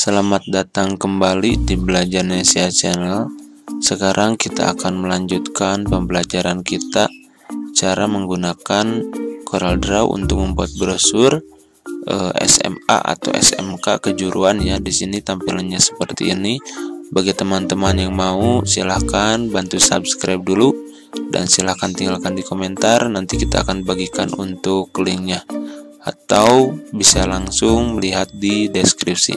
Selamat datang kembali di Belajar Indonesia Channel. Sekarang kita akan melanjutkan pembelajaran kita cara menggunakan Corel Draw untuk membuat brosur eh, SMA atau SMK kejuruan ya. Di sini tampilannya seperti ini. Bagi teman-teman yang mau silahkan bantu subscribe dulu dan silahkan tinggalkan di komentar nanti kita akan bagikan untuk linknya atau bisa langsung melihat di deskripsi.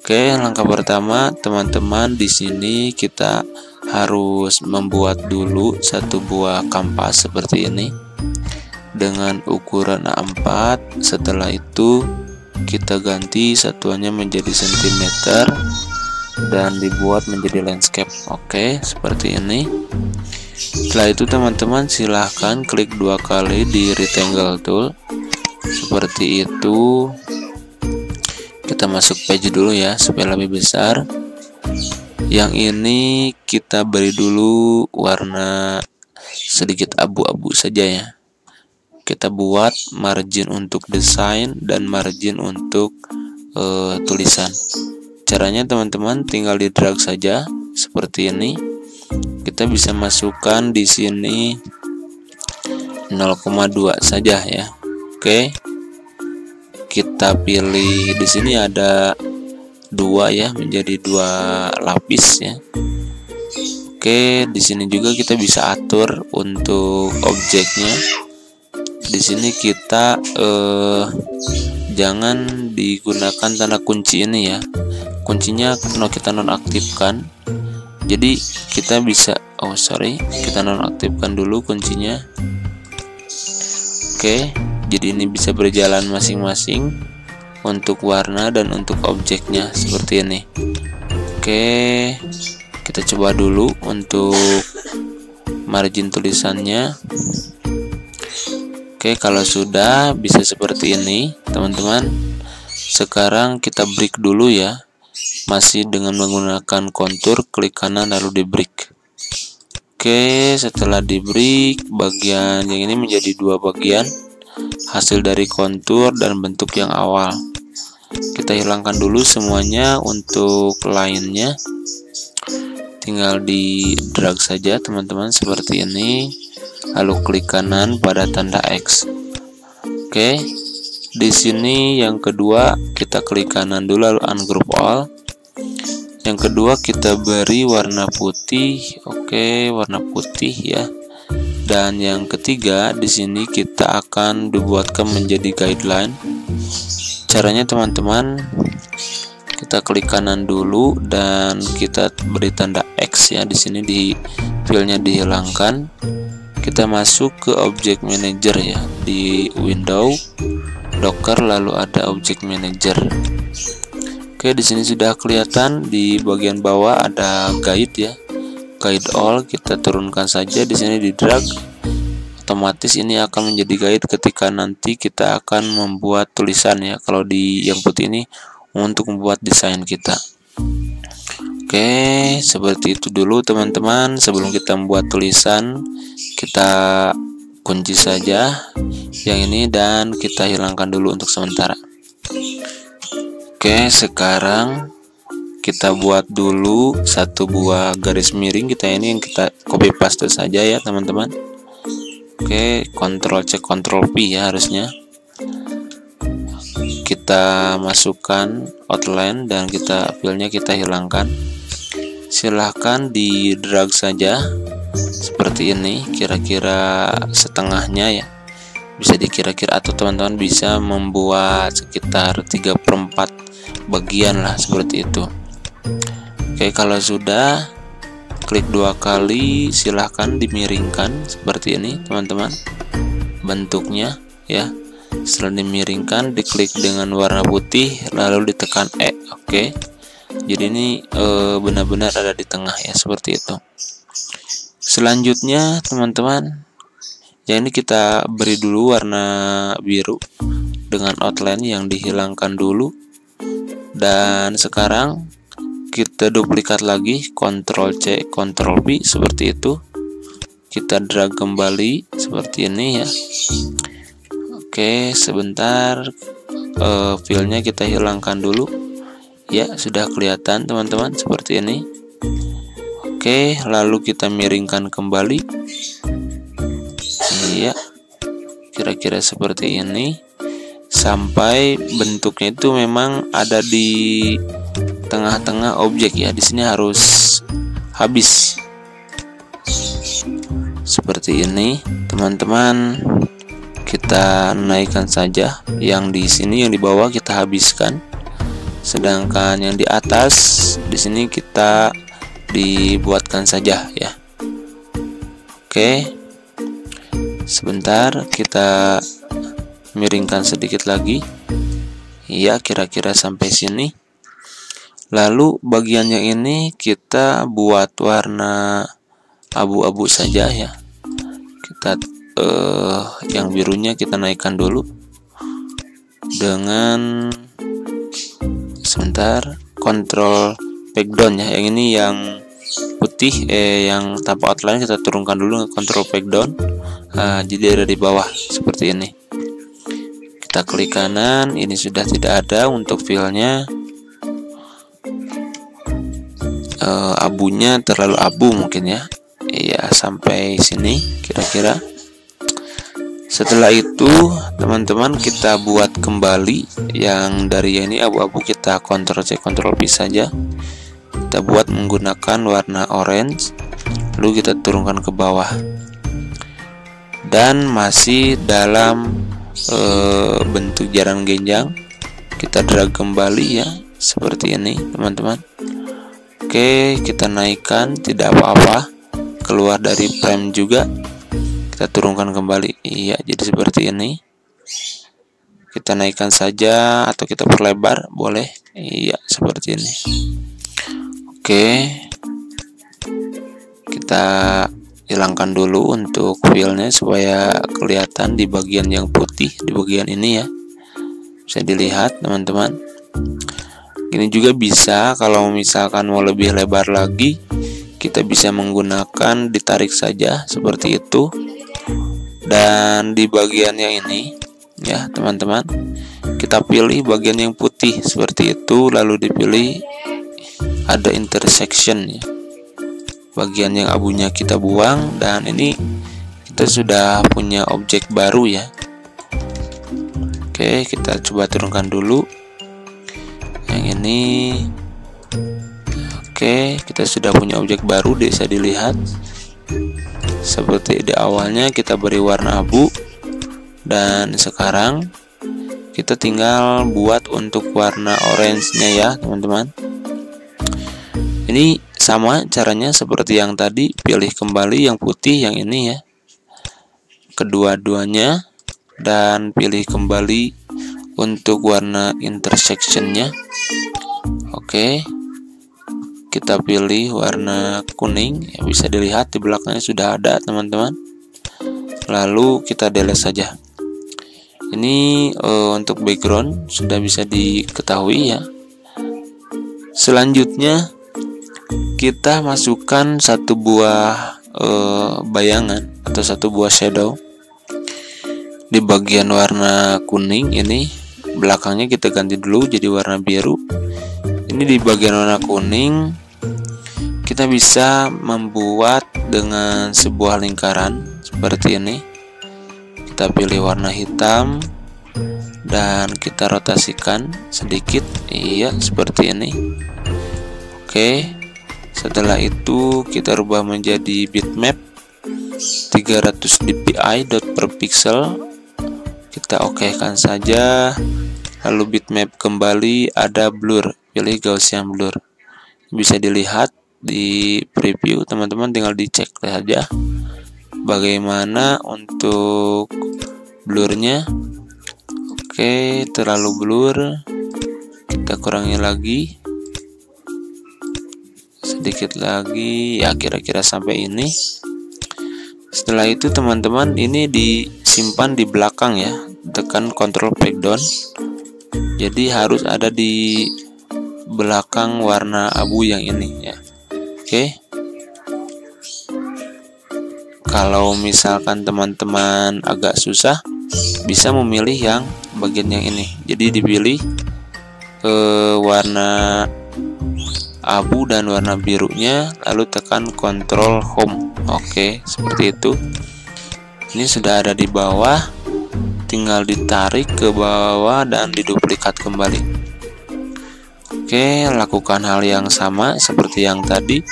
Oke, langkah pertama teman-teman di sini kita harus membuat dulu satu buah kampas seperti ini dengan ukuran A4. Setelah itu kita ganti satuannya menjadi cm dan dibuat menjadi landscape. Oke, seperti ini. Setelah itu teman-teman silahkan klik dua kali di rectangle tool seperti itu. Kita masuk page dulu ya supaya lebih besar. Yang ini kita beri dulu warna sedikit abu-abu saja ya. Kita buat margin untuk desain dan margin untuk uh, tulisan. Caranya teman-teman tinggal di drag saja seperti ini. Kita bisa masukkan di sini 0,2 saja ya. Oke kita pilih di sini ada dua ya menjadi dua lapis ya. Oke di sini juga kita bisa atur untuk objeknya. Di sini kita eh, jangan digunakan tanda kunci ini ya. Kuncinya kalau kita nonaktifkan. Jadi kita bisa oh sorry kita nonaktifkan dulu kuncinya. Oke jadi ini bisa berjalan masing-masing untuk warna dan untuk objeknya seperti ini. Oke kita coba dulu untuk margin tulisannya. Oke kalau sudah bisa seperti ini teman-teman. Sekarang kita break dulu ya. Masih dengan menggunakan kontur klik kanan lalu di break. Oke setelah di break bagian yang ini menjadi dua bagian hasil dari kontur dan bentuk yang awal. Kita hilangkan dulu semuanya untuk lainnya. Tinggal di drag saja teman-teman seperti ini. Lalu klik kanan pada tanda X. Oke di sini yang kedua kita klik kanan dulu lalu ungroup all. Yang kedua kita beri warna putih. Oke warna putih ya dan yang ketiga di sini kita akan dibuatkan menjadi guideline. Caranya teman-teman kita klik kanan dulu dan kita beri tanda X ya. Di sini di filenya dihilangkan. Kita masuk ke object manager ya. Di window docker lalu ada object manager. Oke di sini sudah kelihatan. Di bagian bawah ada guide ya guide all kita turunkan saja di sini di drag. Otomatis ini akan menjadi guide ketika nanti kita akan membuat tulisan ya kalau di yang putih ini untuk membuat desain kita. Oke seperti itu dulu teman-teman. Sebelum kita membuat tulisan kita kunci saja yang ini dan kita hilangkan dulu untuk sementara. Oke sekarang kita buat dulu satu buah garis miring kita ini yang kita copy paste saja ya teman-teman. Oke kontrol C kontrol P ya harusnya. Kita masukkan outline dan kita filenya kita hilangkan. Silahkan di drag saja seperti ini kira-kira setengahnya ya. Bisa dikira-kira atau teman-teman bisa membuat sekitar 3 per 4 bagian lah seperti itu Oke kalau sudah klik dua kali silahkan dimiringkan seperti ini teman-teman. Bentuknya ya. Setelah dimiringkan diklik dengan warna putih lalu ditekan E oke. Jadi ini eh, benar-benar ada di tengah ya seperti itu. Selanjutnya teman-teman ya ini kita beri dulu warna biru dengan outline yang dihilangkan dulu. Dan sekarang kita duplikat lagi Ctrl C Ctrl V seperti itu. Kita drag kembali seperti ini ya. Oke sebentar. Uh, filenya kita hilangkan dulu. Ya sudah kelihatan teman-teman seperti ini. Oke lalu kita miringkan kembali. Iya kira-kira seperti ini. Sampai bentuknya itu memang ada di tengah-tengah objek ya. Di sini harus habis. Seperti ini teman-teman. Kita naikkan saja. Yang di sini yang di bawah kita habiskan. Sedangkan yang di atas di sini kita dibuatkan saja ya. Oke. Sebentar kita miringkan sedikit lagi. Ya kira-kira sampai sini lalu bagian yang ini kita buat warna abu-abu saja ya. Kita eh, yang birunya kita naikkan dulu dengan sebentar kontrol background ya. Yang ini yang putih eh yang tanpa outline kita turunkan dulu kontrol background uh, jadi ada di bawah seperti ini. Kita klik kanan ini sudah tidak ada untuk filenya uh, abunya terlalu abu mungkin ya. Iya sampai sini kira-kira. Setelah itu teman-teman kita buat kembali yang dari ini. Abu-abu kita kontrol C kontrol V saja. Kita buat menggunakan warna orange. Lalu kita turunkan ke bawah. Dan masih dalam e, bentuk jarang genjang. Kita drag kembali ya seperti ini teman-teman. Oke kita naikkan tidak apa-apa. Keluar dari frame juga. Kita turunkan kembali. Iya jadi seperti ini. Kita naikkan saja atau kita perlebar boleh? Iya seperti ini. Oke. Kita hilangkan dulu untuk filenya supaya kelihatan di bagian yang putih di bagian ini ya. Bisa dilihat teman-teman ini juga bisa kalau misalkan mau lebih lebar lagi kita bisa menggunakan ditarik saja seperti itu. Dan di bagian yang ini ya teman-teman kita pilih bagian yang putih seperti itu lalu dipilih ada intersection ya. Bagian yang abunya kita buang dan ini kita sudah punya objek baru ya. Oke kita coba turunkan dulu yang ini. Oke kita sudah punya objek baru bisa dilihat. Seperti di awalnya kita beri warna abu. Dan sekarang kita tinggal buat untuk warna orange nya ya teman-teman. Ini sama caranya seperti yang tadi pilih kembali yang putih yang ini ya. Kedua-duanya. Dan pilih kembali untuk warna intersectionnya. Oke. Kita pilih warna kuning ya bisa dilihat di belakangnya sudah ada teman-teman. Lalu kita delete saja. Ini uh, untuk background sudah bisa diketahui ya. Selanjutnya kita masukkan satu buah uh, bayangan atau satu buah shadow di bagian warna kuning ini belakangnya kita ganti dulu jadi warna biru. Ini di bagian warna kuning. Kita bisa membuat dengan sebuah lingkaran seperti ini. Kita pilih warna hitam dan kita rotasikan sedikit. Iya seperti ini. Oke setelah itu kita rubah menjadi bitmap. 300 dpi dot per pixel. Kita oke kan saja lalu bitmap kembali ada blur. Pilih Gaussian blur. Bisa dilihat di preview teman-teman. Tinggal dicek saja bagaimana untuk blurnya? Oke terlalu blur. Kita kurangi lagi. Sedikit lagi. Ya kira-kira sampai ini. Setelah itu teman-teman ini disimpan di belakang ya. Tekan control backdown jadi harus ada di belakang warna abu yang ini ya. Oke. Kalau misalkan teman-teman agak susah bisa memilih yang bagian yang ini. Jadi dipilih eh, warna abu dan warna birunya lalu tekan kontrol home. Oke seperti itu. Ini sudah ada di bawah tinggal ditarik ke bawah dan diduplikat kembali. Oke lakukan hal yang sama seperti yang tadi.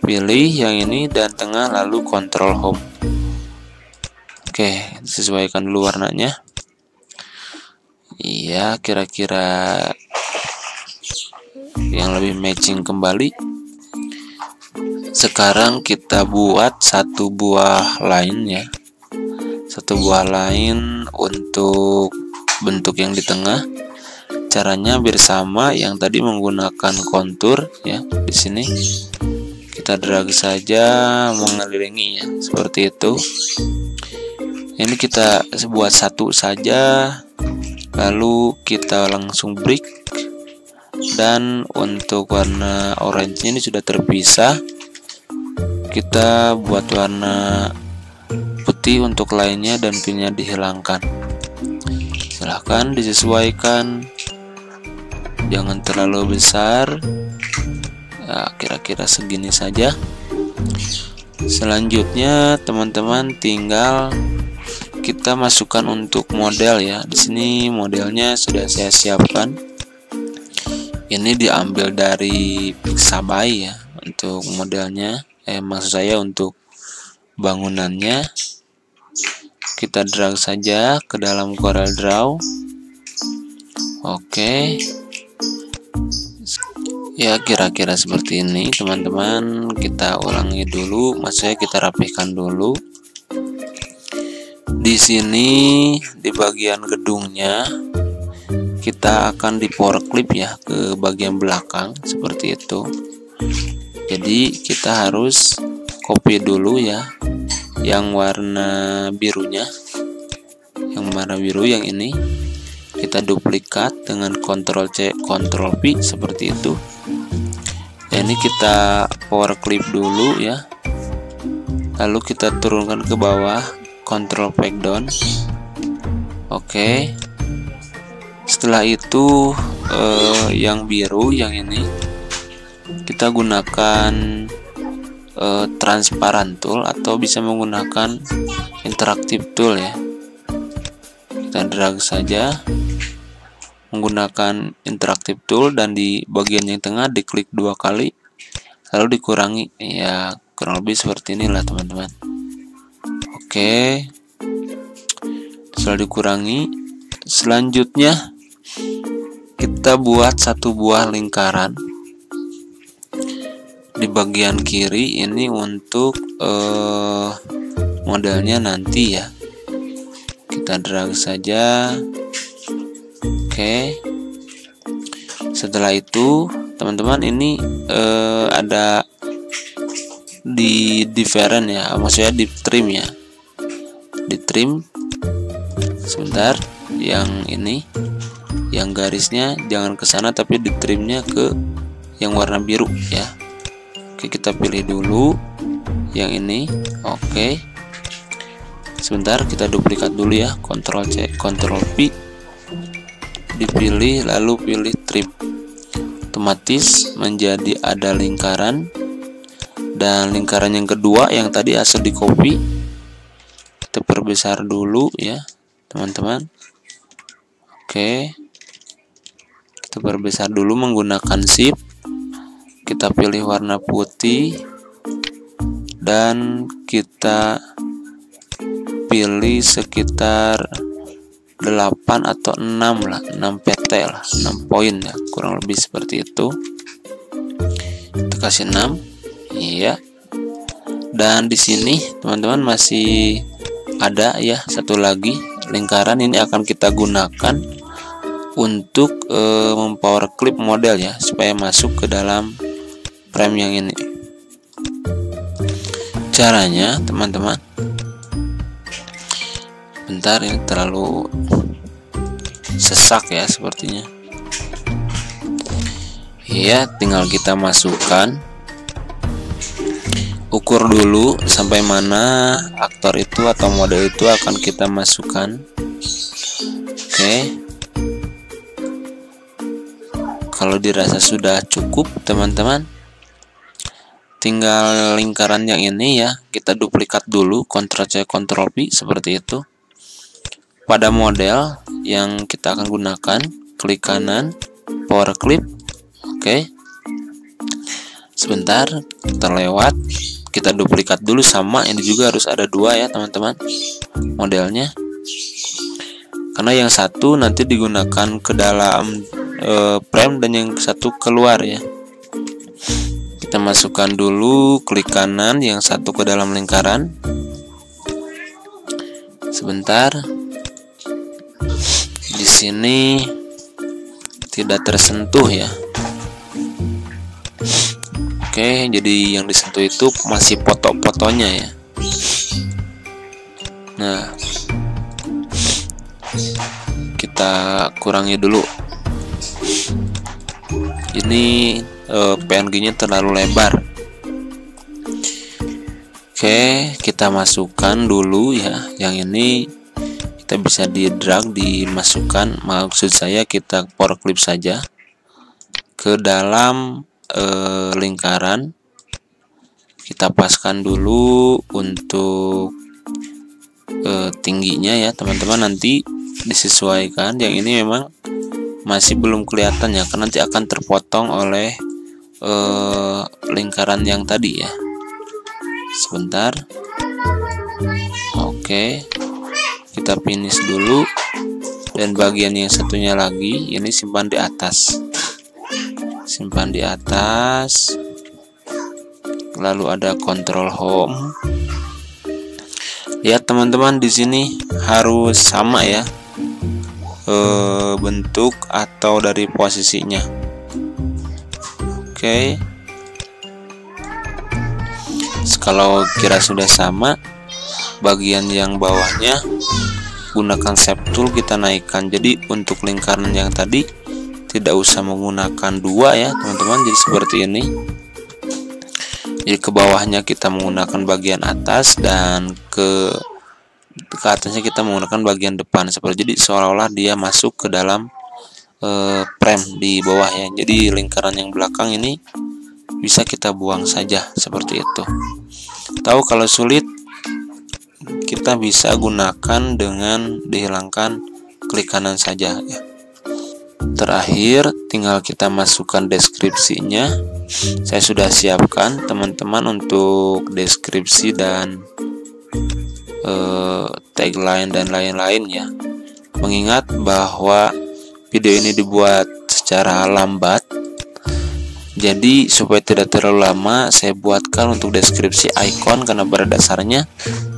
Pilih yang ini dan tengah lalu kontrol home. Oke sesuaikan dulu warnanya. Iya kira-kira yang lebih matching kembali. Sekarang kita buat satu buah lain ya satu buah lain untuk bentuk yang di tengah. Caranya bersama yang tadi menggunakan kontur ya di sini. Kita drag saja mengelilingi ya seperti itu. Ini kita buat satu saja lalu kita langsung break. Dan untuk warna orange ini sudah terpisah. Kita buat warna putih untuk lainnya dan pinnya dihilangkan. Silahkan disesuaikan. Jangan terlalu besar. Ya kira-kira segini saja. Selanjutnya teman-teman tinggal kita masukkan untuk model ya. Di sini modelnya sudah saya siapkan. Ini diambil dari Pixabay ya untuk modelnya. Eh maksud saya untuk bangunannya kita drag saja ke dalam Corel Draw. Oke. Ya kira-kira seperti ini teman-teman. Kita ulangi dulu maksudnya kita rapihkan dulu. Di sini di bagian gedungnya kita akan di power clip ya ke bagian belakang seperti itu. Jadi kita harus copy dulu ya yang warna birunya yang warna biru yang ini kita duplikat dengan Ctrl C Ctrl V seperti itu. Ya, ini kita power clip dulu ya. Lalu kita turunkan ke bawah Ctrl Pack down. Oke. Setelah itu eh, yang biru yang ini kita gunakan eh, transparan tool atau bisa menggunakan interaktif tool ya. Kita drag saja menggunakan interaktif tool dan di bagian yang tengah diklik dua kali lalu dikurangi. Ya kurang lebih seperti inilah teman-teman. Oke. Setelah dikurangi selanjutnya kita buat satu buah lingkaran di bagian kiri ini untuk uh, modelnya nanti ya. Kita drag saja. Oke. Setelah itu teman-teman ini uh, ada di different ya maksudnya di trim ya. Di trim. Sebentar yang ini yang garisnya jangan ke sana tapi di trimnya ke yang warna biru ya oke kita pilih dulu yang ini. Oke. Sebentar kita duplikat dulu ya. Ctrl C Ctrl V dipilih lalu pilih trim otomatis menjadi ada lingkaran. Dan lingkaran yang kedua yang tadi asal di copy. Kita perbesar dulu ya teman-teman. Oke. Kita perbesar dulu menggunakan shift kita pilih warna putih. Dan kita pilih sekitar 8 atau 6 lah 6 PT lah 6 poin ya kurang lebih seperti itu. Kita kasih 6 iya. Dan di sini teman-teman masih ada ya satu lagi lingkaran ini akan kita gunakan untuk e, mempower clip model ya supaya masuk ke dalam frame yang ini. Caranya teman-teman. Bentar ini terlalu sesak ya sepertinya. Ya tinggal kita masukkan. Ukur dulu sampai mana aktor itu atau model itu akan kita masukkan. Oke. Kalau dirasa sudah cukup teman-teman tinggal lingkaran yang ini ya kita duplikat dulu Ctrl C Ctrl V seperti itu. Pada model yang kita akan gunakan klik kanan power clip oke. Sebentar terlewat kita duplikat dulu sama ini juga harus ada dua ya teman-teman modelnya. Karena yang satu nanti digunakan ke dalam e, frame dan yang satu keluar ya kita masukkan dulu klik kanan yang satu ke dalam lingkaran. Sebentar. Di sini tidak tersentuh ya. Oke jadi yang disentuh itu masih foto-fotonya ya. Nah kita kurangi dulu. Ini eh, PNG nya terlalu lebar. Oke kita masukkan dulu ya. Yang ini kita bisa di drag dimasukkan. Maksud saya kita clip saja ke dalam e, lingkaran. Kita paskan dulu untuk e, tingginya ya teman-teman. Nanti disesuaikan. Yang ini memang masih belum kelihatan ya karena nanti akan terpotong oleh e, lingkaran yang tadi ya. Sebentar. Oke. Kita finish dulu. Dan bagian yang satunya lagi ini simpan di atas. Simpan di atas. Lalu ada control home. Ya teman-teman di sini harus sama ya e, bentuk atau dari posisinya oke. Kalau kira sudah sama bagian yang bawahnya gunakan shape tool kita naikkan. Jadi untuk lingkaran yang tadi tidak usah menggunakan dua ya teman-teman. Jadi seperti ini. Jadi ke bawahnya kita menggunakan bagian atas dan ke ke atasnya kita menggunakan bagian depan. Seperti jadi seolah-olah dia masuk ke dalam e, frame di bawah ya jadi lingkaran yang belakang ini bisa kita buang saja seperti itu. Tahu kalau sulit kita bisa gunakan dengan dihilangkan klik kanan saja ya. Terakhir tinggal kita masukkan deskripsinya. Saya sudah siapkan teman-teman untuk deskripsi dan uh, tagline dan lain-lain ya. Mengingat bahwa video ini dibuat secara lambat jadi supaya tidak terlalu lama saya buatkan untuk deskripsi icon karena pada dasarnya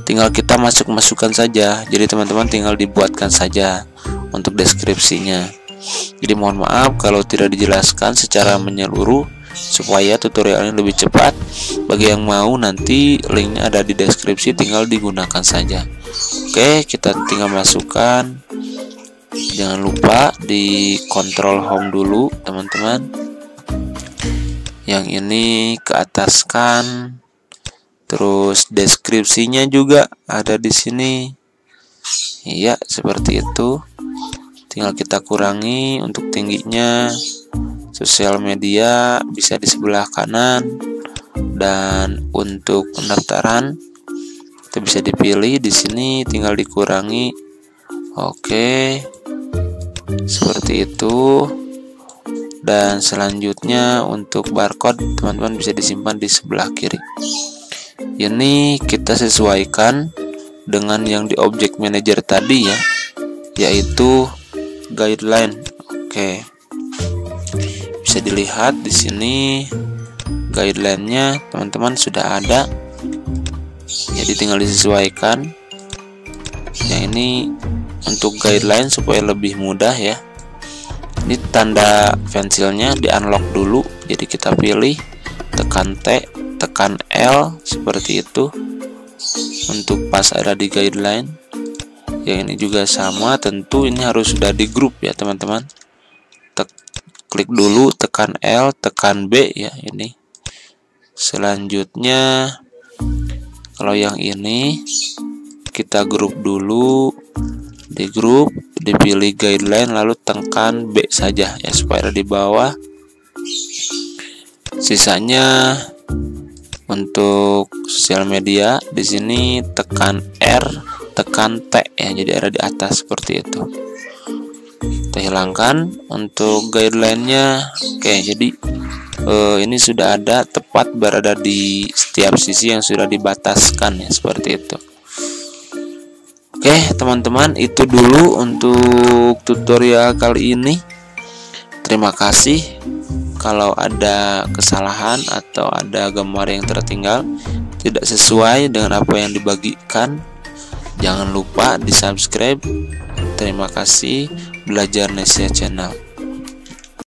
tinggal kita masuk masukkan saja jadi teman-teman tinggal dibuatkan saja untuk deskripsinya jadi mohon maaf kalau tidak dijelaskan secara menyeluruh supaya tutorial ini lebih cepat. Bagi yang mau nanti linknya ada di deskripsi tinggal digunakan saja. Oke, kita tinggal masukkan. Jangan lupa di control home dulu, teman-teman. Yang ini ke atas kan. Terus deskripsinya juga ada di sini. Iya, seperti itu tinggal kita kurangi untuk tingginya sosial media bisa di sebelah kanan dan untuk pendaftaran kita bisa dipilih di sini tinggal dikurangi oke seperti itu dan selanjutnya untuk barcode teman-teman bisa disimpan di sebelah kiri ini kita sesuaikan dengan yang di object manager tadi ya yaitu guideline. Oke. Bisa dilihat di sini guideline-nya teman-teman sudah ada. Jadi tinggal disesuaikan. Yang ini untuk guideline supaya lebih mudah ya. Ini tanda pensilnya di unlock dulu. Jadi kita pilih tekan T, tekan L seperti itu. Untuk pas ada di guideline. Yang ini juga sama tentu ini harus sudah di grup ya teman-teman. Klik dulu tekan L tekan B ya ini. Selanjutnya kalau yang ini kita grup dulu di grup dipilih guideline lalu tekan B saja. Ya supaya di bawah sisanya untuk sosial media di sini tekan R tekan T ya jadi ada di atas seperti itu. Kita hilangkan untuk guideline-nya. Oke jadi eh, ini sudah ada tepat berada di setiap sisi yang sudah dibataskan ya seperti itu oke teman-teman itu dulu untuk tutorial kali ini. Terima kasih. Kalau ada kesalahan atau ada gambar yang tertinggal tidak sesuai dengan apa yang dibagikan jangan lupa di subscribe terima kasih. Belajar Nesia channel